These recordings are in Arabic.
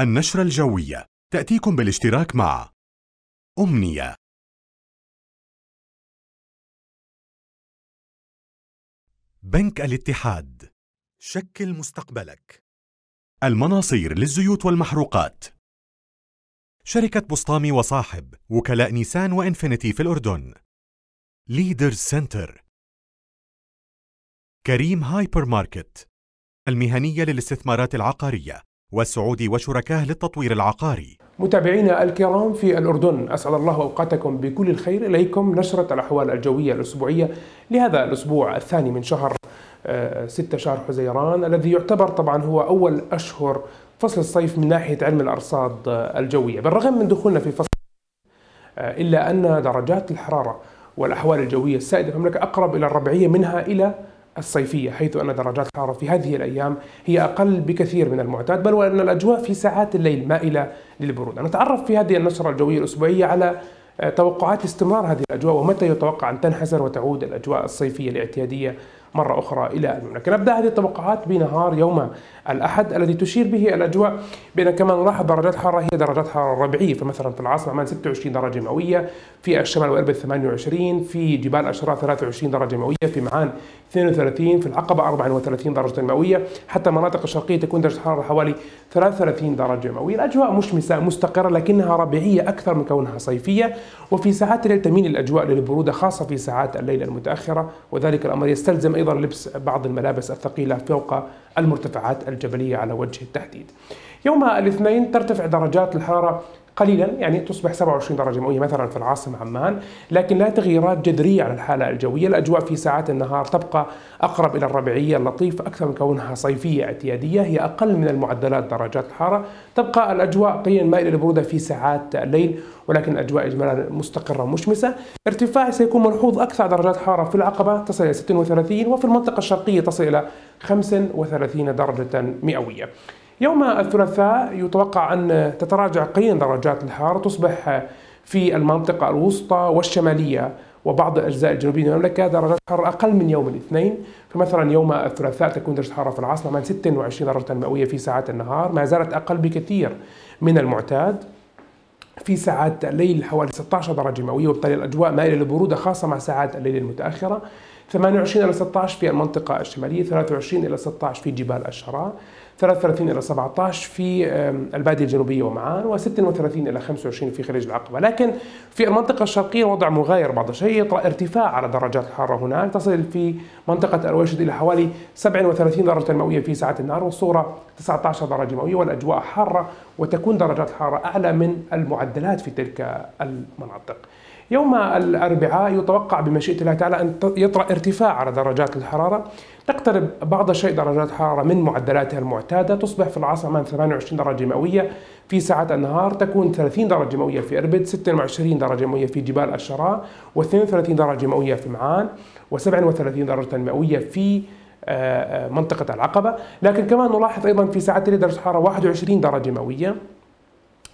النشرة الجوية. تأتيكم بالاشتراك مع أمنية. بنك الاتحاد. شكل مستقبلك. المناصير للزيوت والمحروقات. شركة بسطامي وصاحب وكلاء نيسان وإنفينيتي في الأردن. ليدرز سنتر. كريم هايبر ماركت. المهنية للاستثمارات العقارية. والسعودي وشركاه للتطوير العقاري. متابعينا الكرام في الأردن أسعد الله أوقاتكم بكل الخير إليكم نشرة الأحوال الجوية الأسبوعية لهذا الأسبوع الثاني من شهر آه، ستة شهر حزيران الذي يعتبر طبعا هو أول أشهر فصل الصيف من ناحية علم الأرصاد الجوية. بالرغم من دخولنا في فصل آه، إلا أن درجات الحرارة والأحوال الجوية السائدة في المملكة أقرب إلى الربيعية منها إلى الصيفية حيث أن درجات الحرارة في هذه الأيام هي أقل بكثير من المعتاد بل وأن الأجواء في ساعات الليل مائلة للبرودة. نتعرف في هذه النشرة الجوية الأسبوعية على آه، توقعات استمرار هذه الأجواء ومتى يتوقع أن تنحسر وتعود الأجواء الصيفية الإعتيادية مرة أخرى إلى المملكة. نبدأ هذه الطبقات بنهار يوم الأحد الذي تشير به الأجواء بأن كما نلاحظ درجات الحرارة هي درجات حرارة ربيعية فمثلا في العاصمة عمان 26 درجة مئوية في الشمال وإربد 28 في جبال أشراف 23 درجة مئوية في معان 32 في العقبة 34 درجة مئوية حتى المناطق الشرقية تكون درجة الحرارة حوالي 33 درجة مئوية. الأجواء مشمسة مستقرة لكنها ربيعية أكثر من كونها صيفية وفي ساعات الليل تميل الأجواء للبرودة خاصة في ساعات الليل المتأخرة وذلك الأمر يستلزم أيضا لبس بعض الملابس الثقيلة فوق المرتفعات الجبلية على وجه التحديد. يوم الاثنين ترتفع درجات الحرارة قليلا يعني تصبح 27 درجة مئوية مثلا في العاصمة عمان لكن لا تغييرات جذرية على الحالة الجوية. الأجواء في ساعات النهار تبقى أقرب إلى الربيعية اللطيفة أكثر من كونها صيفية اعتيادية هي أقل من المعدلات درجات الحرارة تبقى الأجواء قليلا مائلة للبرودة في ساعات الليل ولكن الأجواء إجمالا مستقرة ومشمسة. ارتفاع سيكون ملحوظ أكثر درجات حرارة في العقبة تصل إلى 36 وفي المنطقة الشرقية تصل إلى 35 درجة مئوية. يوم الثلاثاء يتوقع أن تتراجع قليلا درجات الحرارة تصبح في المنطقة الوسطى والشمالية وبعض الأجزاء الجنوبية المملكة درجات الحرارة أقل من يوم الاثنين فمثلا يوم الثلاثاء تكون درجة الحرارة في العاصمة من 26 درجة مئوية في ساعات النهار ما زالت أقل بكثير من المعتاد في ساعات الليل حوالي 16 درجة مئوية وبالتالي الأجواء مائلة للبرودة خاصة مع ساعات الليل المتأخرة. 28 إلى 16 في المنطقة الشمالية 23 إلى 16 في جبال الشراء 33 إلى 17 في البادية الجنوبية ومعان و36 إلى 25 في خليج العقبة. لكن في المنطقة الشرقية الوضع مغاير بعض الشيء يطرأ ارتفاع على درجات الحرارة هناك. تصل في منطقة الواشد إلى حوالي 37 درجة مئوية في ساعة النهار والصورة 19 درجة مئوية والأجواء حارة وتكون درجات الحرارة أعلى من المعدلات في تلك المناطق. يوم الأربعاء يتوقع بمشيئة الله تعالى أن يطرأ ارتفاع على درجات الحرارة. تقترب بعض الشيء درجات الحرارة من معدلاتها المعتادة. تصبح في العاصمة 28 درجة مئوية. في ساعات النهار تكون 30 درجة مئوية في إربد 26 درجة مئوية في جبال الشراء و32 درجة مئوية في معان و37 درجة مئوية في آه، آه، منطقة العقبة. لكن كمان نلاحظ أيضا في ساعات درجة الحرارة 21 درجة مئوية.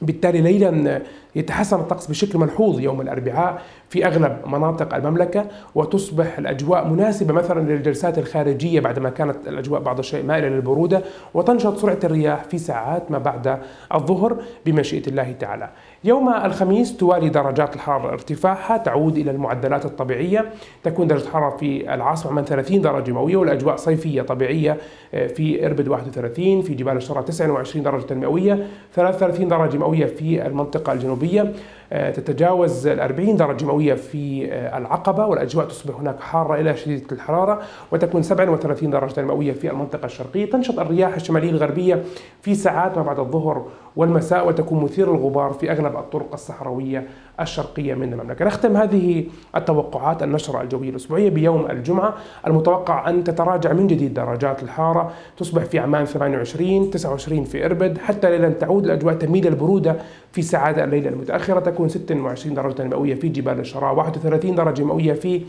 بالتالي ليلا يتحسن الطقس بشكل ملحوظ يوم الأربعاء في أغلب مناطق المملكة وتصبح الأجواء مناسبة مثلا للجلسات الخارجية بعدما كانت الأجواء بعض الشيء مائلة للبرودة وتنشط سرعة الرياح في ساعات ما بعد الظهر بمشيئة الله تعالى. يوم الخميس توالي درجات الحرارة ارتفاعها تعود إلى المعدلات الطبيعية تكون درجة الحرارة في العاصمة من 30 درجة مئوية والأجواء صيفية طبيعية آه، في إربد 31 في جبال الشراء 29 درجة مئوية 33 درجة مئويه في الجنوبيه الجنوبية. تتجاوز ال 40 درجة مئوية في آه، العقبة والأجواء تصبح هناك حارة إلى شديدة الحرارة وتكون 37 درجة مئوية في المنطقة الشرقية. تنشط الرياح الشمالية الغربية في ساعات ما بعد الظهر والمساء وتكون مثير الغبار في أغلب الطرق الصحراوية الشرقية من المملكة. نختم هذه التوقعات النشرة الجوية الأسبوعية بيوم الجمعة المتوقع أن تتراجع من جديد درجات الحارة. تصبح في عمان 28 29 في إربد. حتى ليلا تعود الأجواء تميل البرودة في ساعات الليل المتأخرة تكون 26 درجة مئوية في جبال الشراء 31 درجة مئوية في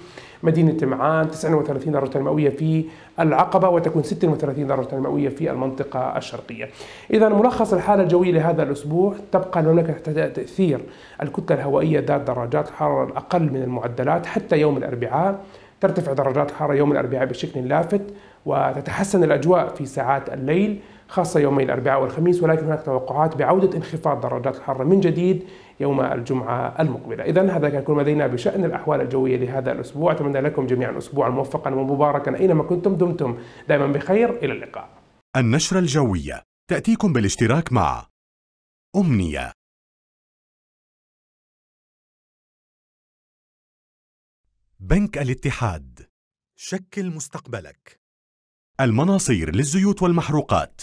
مدينة معان 39 درجة مئوية في العقبة وتكون 36 درجة مئوية في المنطقة الشرقية. إذا ملخص الحالة الجوية لهذا الأسبوع تبقى المملكة تحت تأثير الكتلة الهوائية ذات درجات حرارة الأقل من المعدلات حتى يوم الأربعاء. ترتفع درجات الحرارة يوم الأربعاء بشكل لافت وتتحسن الأجواء في ساعات الليل. خاصة يومي الأربعاء والخميس ولكن هناك توقعات بعودة انخفاض درجات الحرارة من جديد يوم الجمعة المقبلة. إذا هذا كان كل ما لدينا بشأن الأحوال الجوية لهذا الأسبوع. أتمنى لكم جميعا أسبوعا موفقا ومباركا أينما كنتم دمتم. دائما بخير إلى اللقاء. النشرة الجوية. تأتيكم بالاشتراك مع أمنية. بنك الاتحاد. شكل مستقبلك. المناصير للزيوت والمحروقات.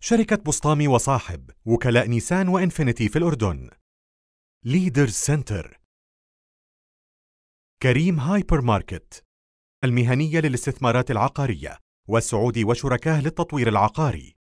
شركة بسطامي وصاحب وكلاء نيسان وإنفينيتي في الأردن. ليدرز سنتر كريم هايبر ماركت المهنية للاستثمارات العقارية والسعودي وشركاه للتطوير العقاري.